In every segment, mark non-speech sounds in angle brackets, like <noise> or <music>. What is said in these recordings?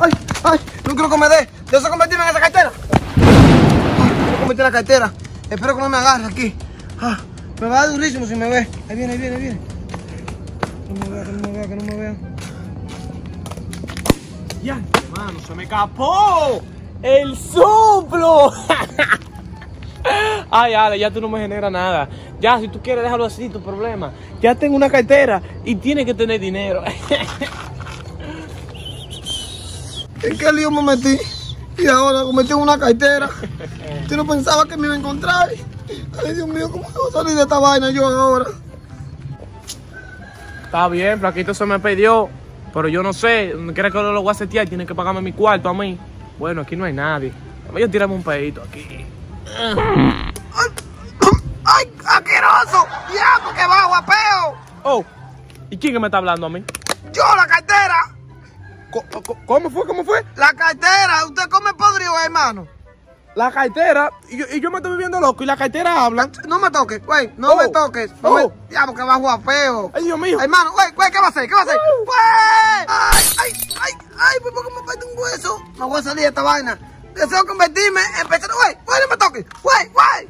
Ay, ay, no quiero que me dé. Yo sé convertirme en esa cartera. Ay, convertir en la cartera. Espero que no me agarre aquí. Ah, me va a dar durísimo si me ve. Ahí viene, ahí viene, ahí viene. Que no me vea, que no me vea, que no me vea. Ya, mano, se me escapó. El soplo. <laughs> <laughs> Ay, Ale, ya tú no me generas nada. Ya, si tú quieres, déjalo así, tu problema. Ya tengo una cartera y tienes que tener dinero. <laughs> ¿En qué lío me metí? Y ahora cometí en una cartera. <laughs> Yo no pensaba que me iba a encontrar. Ay, Dios mío, ¿cómo voy a salir de esta vaina yo ahora? Está bien, Flaquito se me pidió. Pero yo no sé, quiera que lo voy a setear, tiene que pagarme mi cuarto a mí. Bueno, aquí no hay nadie. Voy a tirarme un pedito aquí. ¡Ay, asqueroso! ¡Diablo, que va, guapeo! Oh, ¿y quién me está hablando a mí? ¡Yo, la cartera! ¿Cómo fue? ¿Cómo fue? ¡La cartera! ¿Usted come podrido, hermano? La cartera, y yo, y yo me estoy viviendo loco, y la cartera hablan. No me toques, güey, no Oh. me toques. No Oh. me... Diablo, que va guapeo. Ay, Dios mío. Hermano, güey, güey, ¿qué va a hacer? ¿Qué va a hacer? ¡Güey! ¡Ay, ay, ay! ¡Ay, pues porque me falta un hueso! No voy a salir de esta vaina. Deseo convertirme en pecero. ¡Güey, güey, no me toques! ¡Güey, güey!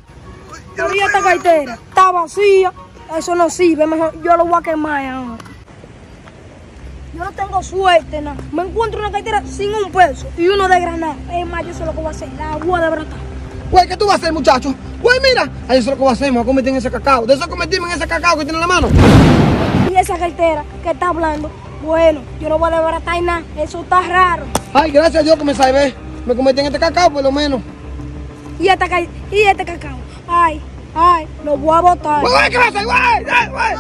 Yo esta cartera está vacía. Eso no sirve. Mejor yo lo voy a quemar ahora. Yo no tengo suerte, nada. Me encuentro una cartera sin un peso y uno de granada. Es más, yo sé lo que voy a hacer. La voy a desbaratar. Güey, ¿qué tú vas a hacer, muchacho? Güey, mira. Ay, eso es lo que voy a hacer, me voy a convertir en ese cacao. De eso convertirme en ese cacao que tiene en la mano. Y esa cartera que está hablando, bueno, yo no voy a desbaratar nada. Eso está raro. Ay, gracias a Dios que me salvé. Me convertí en este cacao, por lo menos. Y esta ca- y este cacao. Ay, ay, lo voy a botar. Güey, ¿qué vas a hacer, güey? Ay, güey. Ay,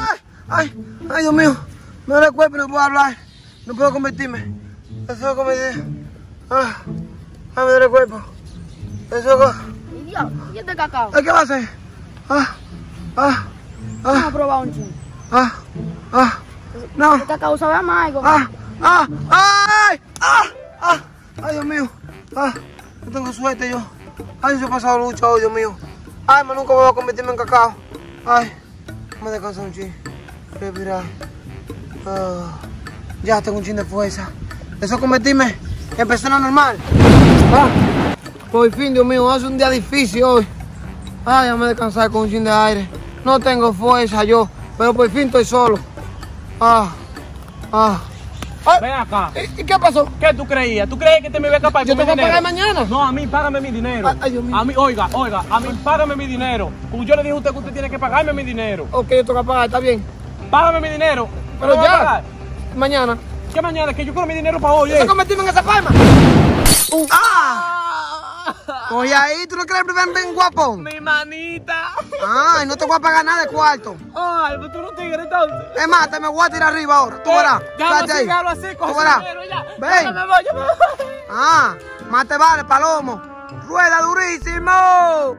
ay, ay, Dios mío. Me duele el cuerpo y no puedo hablar. No puedo convertirme. Deseo convertir. Ah, ay, me duele el cuerpo. Deseo co- ¿Y este cacao? Ay, ¿qué vas a hacer? Ah, ah, Vamos a probar un chingo. ah, ah. No. Este cacao sabe amargo. ¡Ah! ¡Ah! ¡Ay! ¡Ah! ¡Ah! ¡Ay, Dios mío! ¡Ah! No tengo suerte yo. ¡Ay, yo he pasado lucha hoy, Dios mío! ¡Ay, me nunca voy a convertirme en cacao! ¡Ay! Me descansa un chin. Respirar. Ah, ya tengo un chin de fuerza. Eso convertirme en persona normal. ¡Ah! Por fin, Dios mío, hace un día difícil hoy. Ay, ya me descansar con un chin de aire. No tengo fuerza yo, pero por fin estoy solo. Ah, ah. Ay, Ven acá. ¿Y y qué pasó? ¿Qué tú creías? ¿Tú crees que te me voy a escapar Yo con te mi voy a pagar mañana. No, a mí págame mi dinero. Ay, ay, Dios mío. A mí, oiga, oiga, a mí págame mi dinero. Como yo le dije a usted que usted tiene que pagarme mi dinero. Ok, yo tengo que pagar, está bien. Págame mi dinero. Pero ¿Me vas a ya. pagar? Mañana. ¿Qué mañana? Que yo quiero mi dinero para hoy. ¿Te eh. convertirme en esa palma? ¡Ah! Oye, ahí, ¿tú no crees primer bien guapo? Mi manita. Ay, no te voy a pagar nada de cuarto. Ay, pues tú no tigre entonces. Es más, te me voy a tirar arriba ahora. Tú verás. Ya no ahí. así, Tú coge verás. dinero ya. Ven. Ya me voy, ya me voy. Ah, más te vale, palomo. Rueda durísimo.